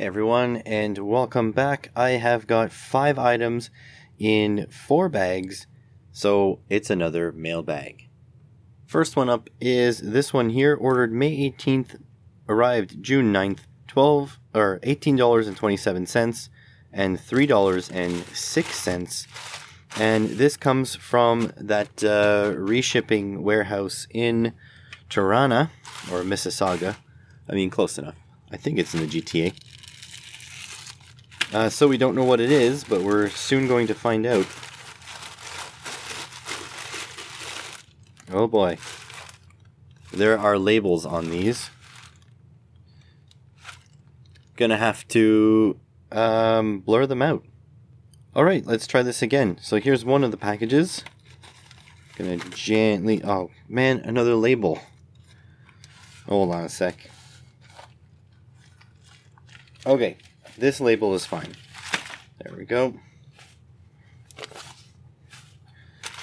Everyone, and welcome back. I have got five items in four bags, so it's another mailbag. First one up is this one here, ordered May 18th, arrived June 9th, 12 or $18.27 and $3.06. And this comes from that uh, reshipping warehouse in Toronto or Mississauga. I mean, close enough. I think it's in the GTA. Uh, so we don't know what it is, but we're soon going to find out. Oh boy. There are labels on these. Gonna have to um, blur them out. Alright, let's try this again. So here's one of the packages. Gonna gently... Oh, man, another label. Hold on a sec. Okay, this label is fine. There we go.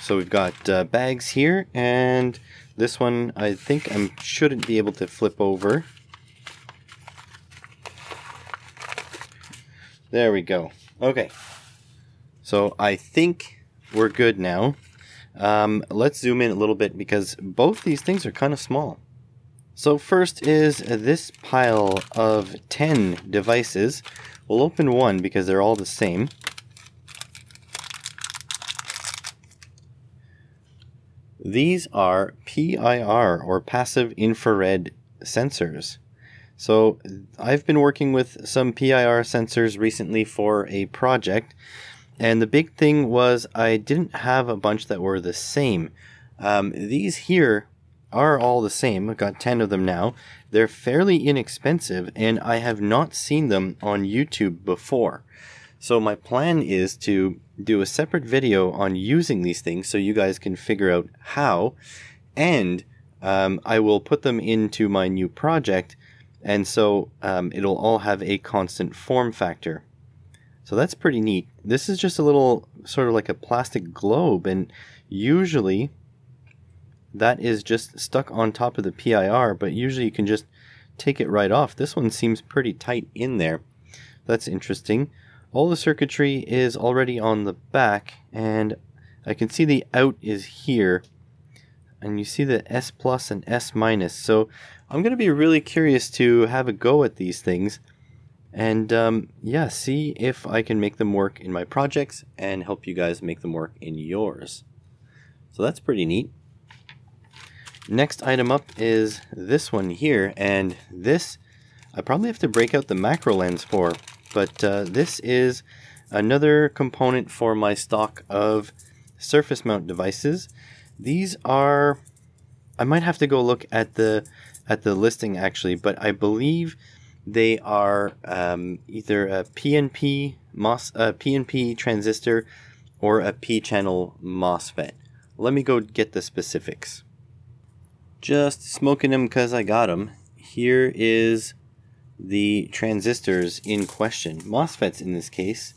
So we've got uh, bags here, and this one I think I shouldn't be able to flip over. There we go. Okay. So I think we're good now. Um, let's zoom in a little bit because both these things are kind of small. So first is this pile of 10 devices. We'll open one because they're all the same. These are PIR or passive infrared sensors. So I've been working with some PIR sensors recently for a project and the big thing was I didn't have a bunch that were the same. Um, these here are all the same. I've got 10 of them now. They're fairly inexpensive and I have not seen them on YouTube before. So my plan is to do a separate video on using these things so you guys can figure out how and um, I will put them into my new project and so um, it'll all have a constant form factor. So that's pretty neat. This is just a little sort of like a plastic globe, and usually that is just stuck on top of the PIR, but usually you can just take it right off. This one seems pretty tight in there. That's interesting. All the circuitry is already on the back, and I can see the out is here, and you see the S plus and S minus. So I'm going to be really curious to have a go at these things and um, yeah, see if I can make them work in my projects and help you guys make them work in yours. So that's pretty neat. Next item up is this one here, and this I probably have to break out the macro lens for, but uh, this is another component for my stock of surface mount devices. These are I might have to go look at the at the listing actually, but I believe they are um, either a PNP MOS, a PNP transistor or a P-channel MOSFET. Let me go get the specifics. Just smoking them because I got them. Here is the transistors in question, MOSFETs in this case.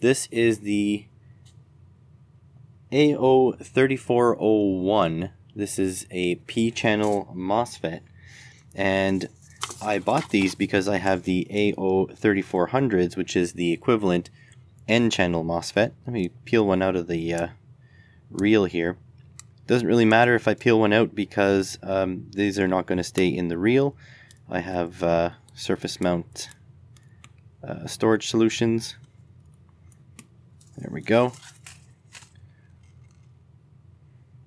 This is the AO3401. This is a P-channel MOSFET. And I bought these because I have the AO3400s, which is the equivalent N-channel MOSFET. Let me peel one out of the uh, reel here. Doesn't really matter if I peel one out because um, these are not going to stay in the reel. I have uh, surface mount uh, storage solutions. There we go.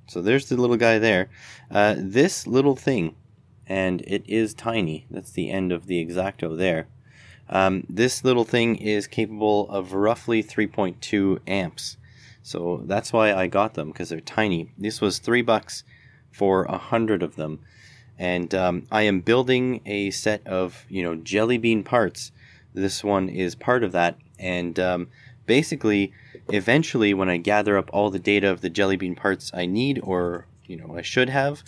So there's the little guy there. Uh, this little thing and it is tiny. That's the end of the X-Acto there. Um, this little thing is capable of roughly 3.2 amps. So that's why I got them because they're tiny. This was three bucks for a hundred of them, and um, I am building a set of you know jelly bean parts. This one is part of that, and um, basically, eventually, when I gather up all the data of the jelly bean parts I need or you know I should have,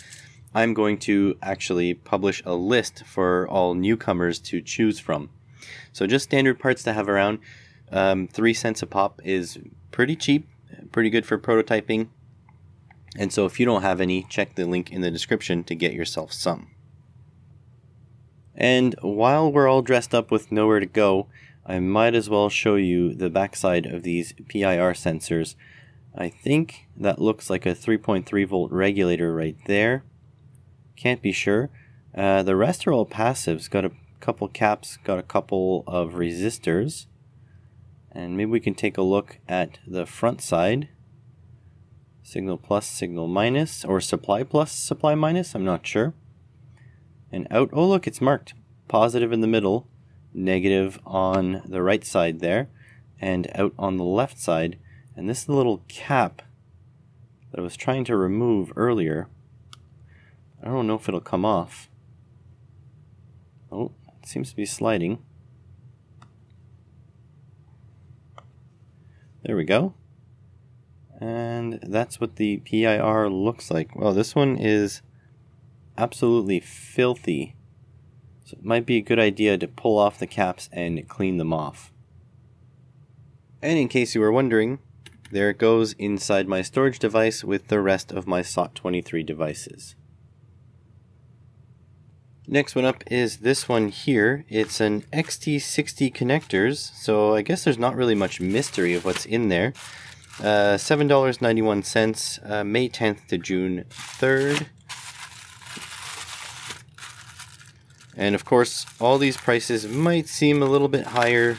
I'm going to actually publish a list for all newcomers to choose from. So just standard parts to have around. Um, three cents a pop is pretty cheap, pretty good for prototyping. And so if you don't have any, check the link in the description to get yourself some. And while we're all dressed up with nowhere to go, I might as well show you the backside of these PIR sensors. I think that looks like a 3.3 volt regulator right there. Can't be sure. Uh, the rest are all passives. Got a couple caps, got a couple of resistors. And maybe we can take a look at the front side. Signal plus, signal minus, or supply plus, supply minus, I'm not sure. And out, oh look, it's marked. Positive in the middle, negative on the right side there, and out on the left side. And this little cap that I was trying to remove earlier. I don't know if it'll come off. Oh, it seems to be sliding. There we go. And that's what the PIR looks like. Well, this one is absolutely filthy. So it might be a good idea to pull off the caps and clean them off. And in case you were wondering, there it goes inside my storage device with the rest of my SOT23 devices. Next one up is this one here. It's an XT60 connectors, so I guess there's not really much mystery of what's in there. Uh, $7.91, uh, May 10th to June 3rd. And of course, all these prices might seem a little bit higher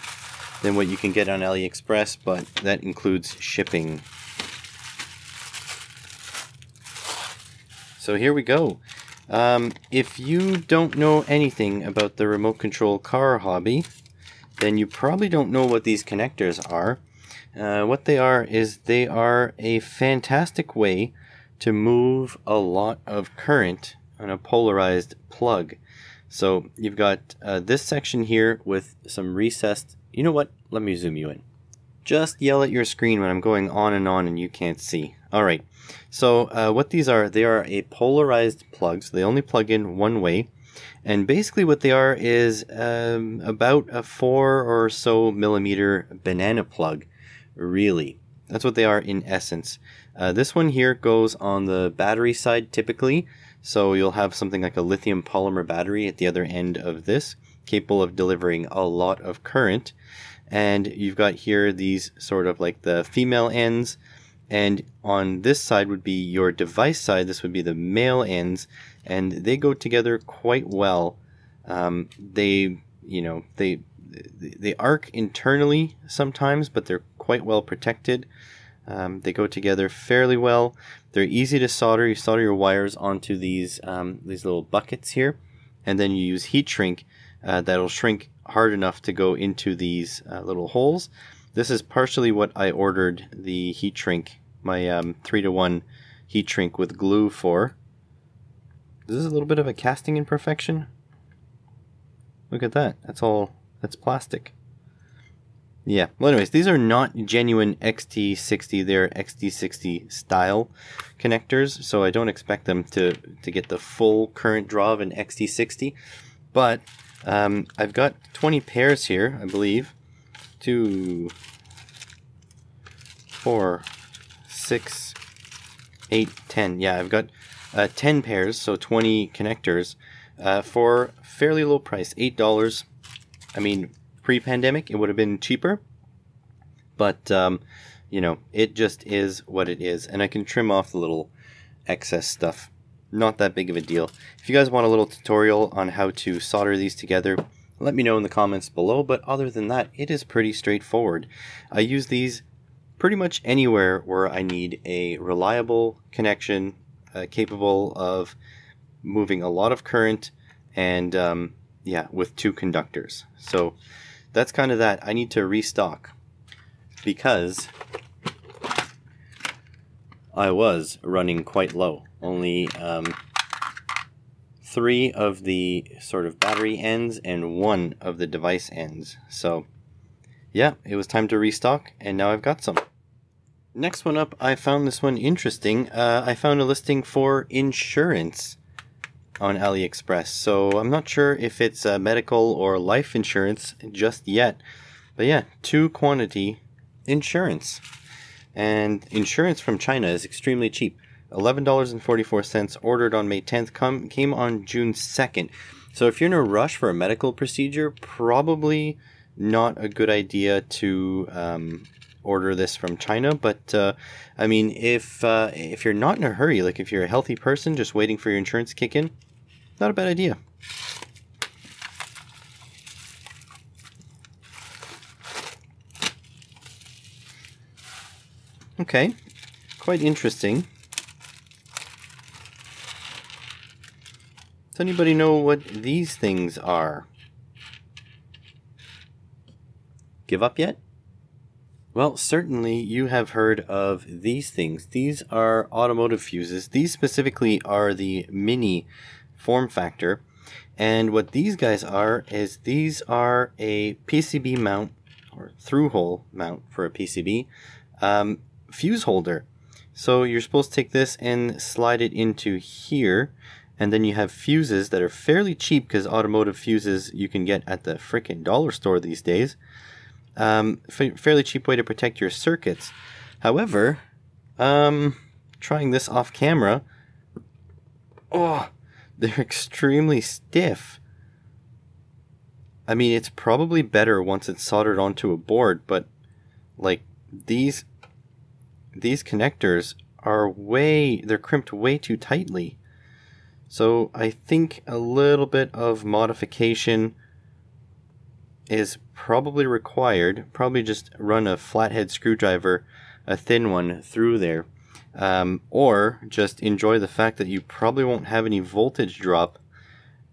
than what you can get on AliExpress, but that includes shipping. So here we go. Um, if you don't know anything about the remote control car hobby, then you probably don't know what these connectors are. Uh, what they are is they are a fantastic way to move a lot of current on a polarized plug. So you've got uh, this section here with some recessed. You know what? Let me zoom you in. Just yell at your screen when I'm going on and on and you can't see. All right. So uh, what these are, they are a polarized plug. So they only plug in one way. And basically what they are is um, about a four or so millimeter banana plug, really. That's what they are in essence. Uh, this one here goes on the battery side typically. So you'll have something like a lithium polymer battery at the other end of this, capable of delivering a lot of current. And you've got here these sort of like the female ends and on this side would be your device side. This would be the male ends. And they go together quite well. Um, they you know they they arc internally sometimes but they're quite well protected. Um, they go together fairly well. They're easy to solder. You solder your wires onto these um, these little buckets here. And then you use heat shrink uh, that'll shrink hard enough to go into these uh, little holes this is partially what I ordered the heat shrink, my um, 3 to 1 heat shrink with glue for. This is a little bit of a casting imperfection. Look at that. That's all, that's plastic. Yeah, well anyways, these are not genuine XT60, they're XT60 style connectors, so I don't expect them to, to get the full current draw of an XT60, but um, I've got 20 pairs here, I believe, two, four, six, eight, ten. Yeah, I've got uh, 10 pairs, so 20 connectors uh, for fairly low price, $8. I mean, pre pandemic, it would have been cheaper, but um, you know, it just is what it is. And I can trim off the little excess stuff. Not that big of a deal. If you guys want a little tutorial on how to solder these together, let me know in the comments below, but other than that, it is pretty straightforward. I use these pretty much anywhere where I need a reliable connection uh, capable of moving a lot of current and um, yeah, with two conductors. So that's kind of that. I need to restock because I was running quite low. Only um, three of the sort of battery ends and one of the device ends. So yeah, it was time to restock and now I've got some. Next one up, I found this one interesting. Uh, I found a listing for insurance on AliExpress. So I'm not sure if it's uh, medical or life insurance just yet. But yeah, two quantity insurance. And insurance from China is extremely cheap. $11.44 ordered on May 10th come, came on June 2nd. So if you're in a rush for a medical procedure, probably not a good idea to um, order this from China. But uh, I mean, if uh, if you're not in a hurry, like if you're a healthy person just waiting for your insurance kick in, not a bad idea. Okay, quite interesting. Does anybody know what these things are? Give up yet? Well, certainly you have heard of these things. These are automotive fuses. These specifically are the mini form factor. And what these guys are is these are a PCB mount or through hole mount for a PCB um, fuse holder. So you're supposed to take this and slide it into here. And then you have fuses that are fairly cheap because automotive fuses you can get at the freaking dollar store these days. Um, fairly cheap way to protect your circuits. However, um, trying this off camera, oh, they're extremely stiff. I mean, it's probably better once it's soldered onto a board, but like these these connectors are way they're crimped way too tightly. So I think a little bit of modification is probably required. Probably just run a flathead screwdriver, a thin one, through there. Um, or just enjoy the fact that you probably won't have any voltage drop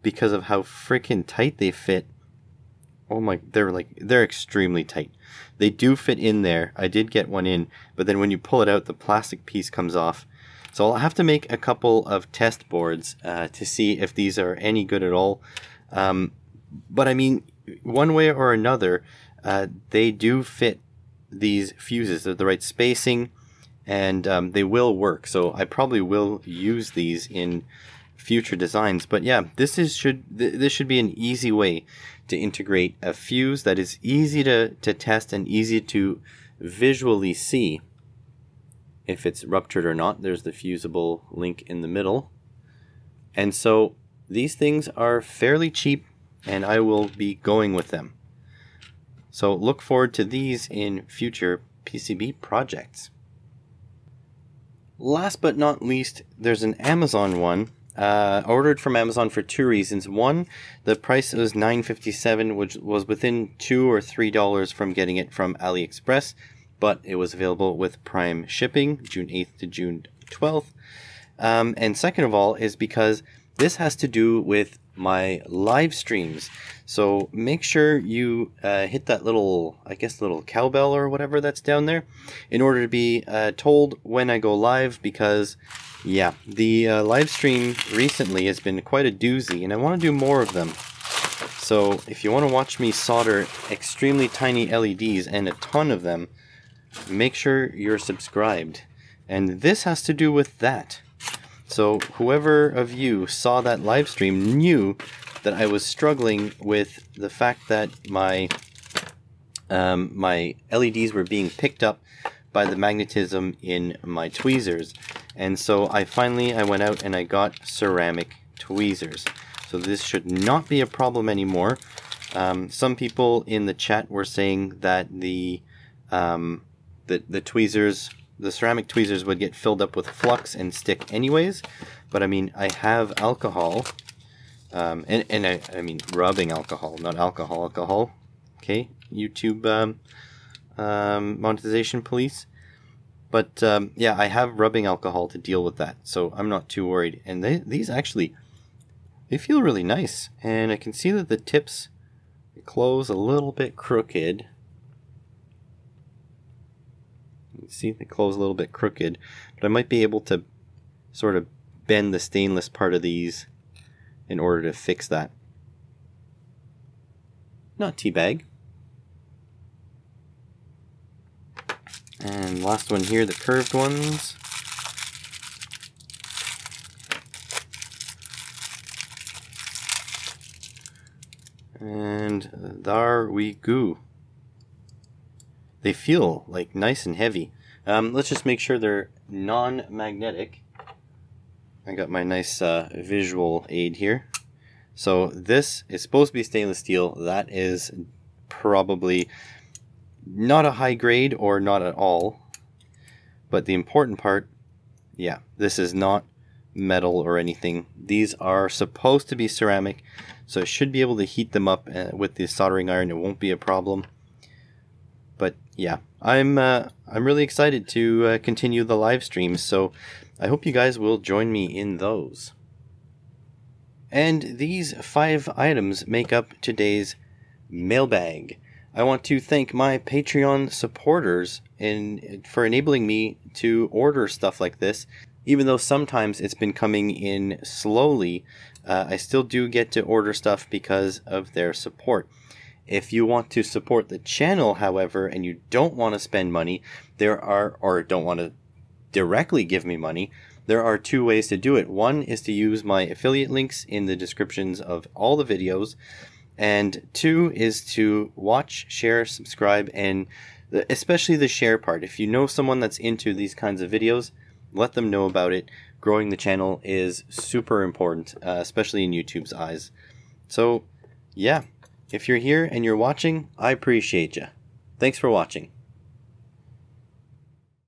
because of how freaking tight they fit. Oh my, they're like, they're extremely tight. They do fit in there. I did get one in, but then when you pull it out, the plastic piece comes off. So I'll have to make a couple of test boards uh, to see if these are any good at all. Um, but I mean, one way or another, uh, they do fit these fuses. They're the right spacing, and um, they will work. So I probably will use these in future designs. But yeah, this is should th- this should be an easy way to integrate a fuse that is easy to, to test and easy to visually see if it's ruptured or not. There's the fusible link in the middle. And so these things are fairly cheap and I will be going with them. So look forward to these in future PCB projects. Last but not least, there's an Amazon one. Uh, ordered from Amazon for two reasons. One, the price was $9.57, which was within two or three dollars from getting it from AliExpress, but it was available with Prime shipping, June 8th to June 12th. Um, and second of all, is because this has to do with my live streams. So make sure you uh, hit that little, I guess, little cowbell or whatever that's down there in order to be uh, told when I go live because, yeah, the uh, live stream recently has been quite a doozy and I want to do more of them. So if you want to watch me solder extremely tiny LEDs and a ton of them, make sure you're subscribed. And this has to do with that. So whoever of you saw that live stream knew that I was struggling with the fact that my um, my LEDs were being picked up by the magnetism in my tweezers. And so I finally I went out and I got ceramic tweezers. So this should not be a problem anymore. Um, some people in the chat were saying that the um, the, the tweezers the ceramic tweezers would get filled up with flux and stick anyways. But I mean, I have alcohol, um, and, and I, I mean rubbing alcohol, not alcohol, alcohol. Okay, YouTube um, um, monetization police. But um, yeah, I have rubbing alcohol to deal with that, so I'm not too worried. And they, these actually, they feel really nice. And I can see that the tips close a little bit crooked see the close a little bit crooked, but I might be able to sort of bend the stainless part of these in order to fix that. Not tea bag. And last one here, the curved ones. And there we go. They feel like nice and heavy. Um, let's just make sure they're non-magnetic. I got my nice uh, visual aid here. So this is supposed to be stainless steel. That is probably not a high grade or not at all. But the important part, yeah, this is not metal or anything. These are supposed to be ceramic, so it should be able to heat them up uh, with the soldering iron. It won't be a problem. But yeah, I'm uh, I'm really excited to uh, continue the live streams. So I hope you guys will join me in those. And these five items make up today's mailbag. I want to thank my Patreon supporters in for enabling me to order stuff like this. Even though sometimes it's been coming in slowly, uh, I still do get to order stuff because of their support. If you want to support the channel, however, and you don't want to spend money, there are, or don't want to directly give me money, there are two ways to do it. One is to use my affiliate links in the descriptions of all the videos, and two is to watch, share, subscribe, and especially the share part. If you know someone that's into these kinds of videos, let them know about it. Growing the channel is super important, uh, especially in YouTube's eyes. So, yeah, if you're here and you're watching, I appreciate you. Thanks for watching.